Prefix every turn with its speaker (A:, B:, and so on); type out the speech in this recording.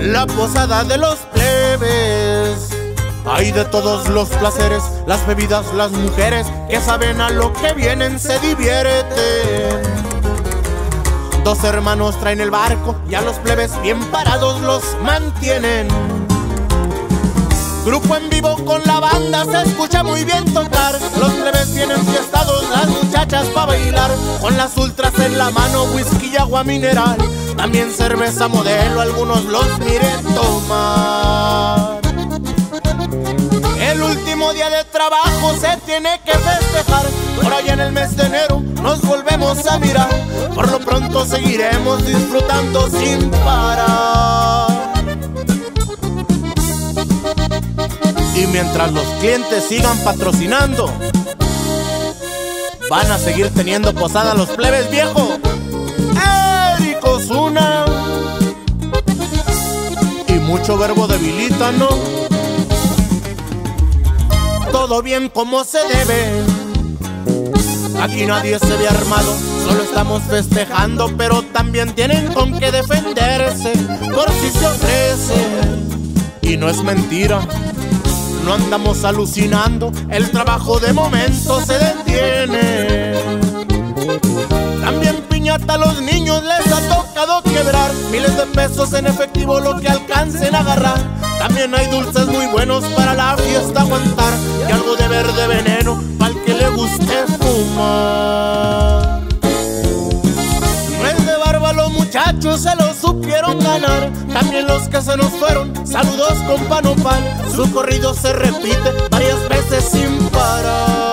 A: La posada de los plebes. Hay de todos los placeres, las bebidas, las mujeres que saben a lo que vienen, se divierten. Dos hermanos traen el barco y a los plebes bien parados los mantienen. Grupo en vivo con la banda, se escucha muy bien tocar. Las muchachas pa' bailar. Con las ultras en la mano, whisky y agua mineral. También cerveza modelo, algunos los miren tomar. El último día de trabajo se tiene que festejar. Por allá en el mes de enero nos volvemos a mirar. Por lo pronto seguiremos disfrutando sin parar. Y mientras los clientes sigan patrocinando, van a seguir teniendo posada los plebes viejo. Eric Osuna. Y mucho verbo debilita, ¿no? Todo bien como se debe. Aquí nadie se ve armado, solo estamos festejando, pero también tienen con qué defenderse por si se ofrece. Y no es mentira, no andamos alucinando, el trabajo de momento se detiene. También piñata a los niños les ha tocado quebrar miles de pesos en efectivo lo que alcancen a agarrar. También hay dulces muy buenos para la fiesta aguantar y algo de verde veneno para el que le guste fumar. No es de barba los muchachos se lo supieron ganar. También los que se nos fueron, saludos con panopal. Su corrido se repite varias veces sin parar.